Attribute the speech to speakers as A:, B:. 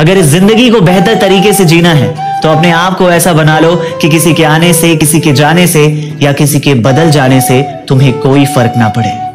A: अगर इस ज़िंदगी को बेहतर तरीके से जीना है तो अपने आप को ऐसा बना लो कि किसी के आने से, किसी के जाने से या किसी के बदल जाने से तुम्हें कोई फ़र्क ना पड़े।